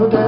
Otra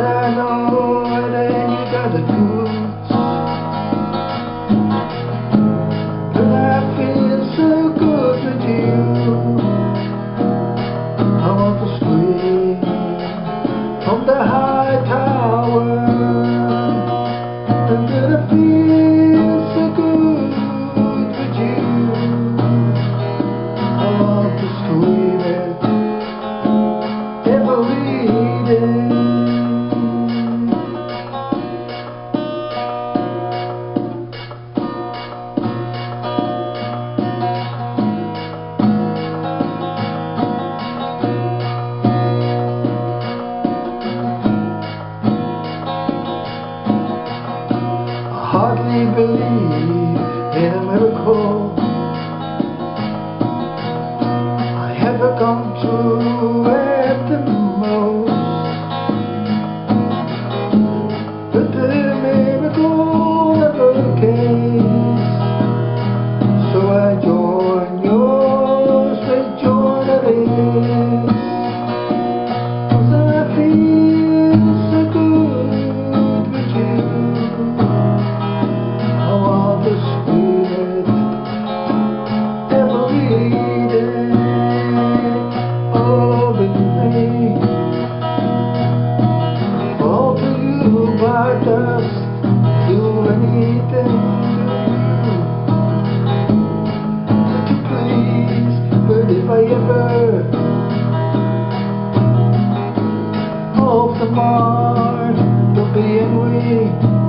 I miracle. tomorrow will be in week.